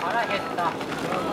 腹減った。